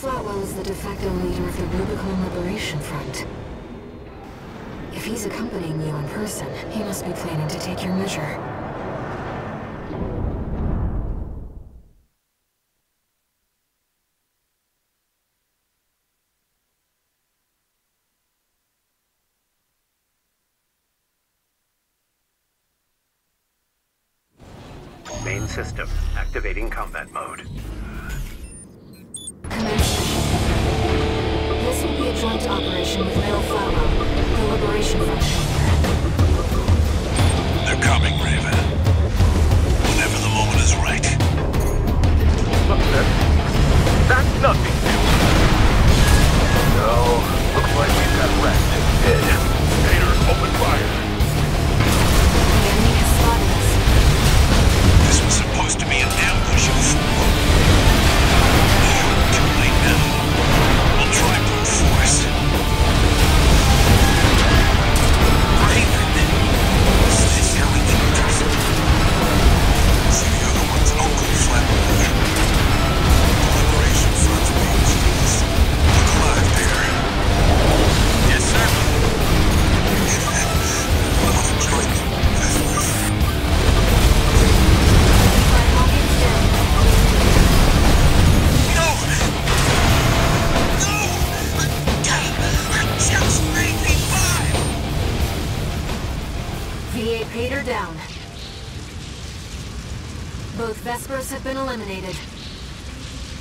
Flatwell is the de facto leader of the Rubicon Liberation Front. If he's accompanying you in person, he must be planning to take your measure. Main system, activating combat mode. Joint operation with V8 Pater down. Both Vespers have been eliminated.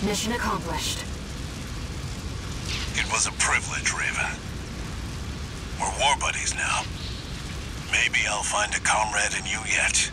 Mission accomplished. It was a privilege, Raven. We're war buddies now. Maybe I'll find a comrade in you yet.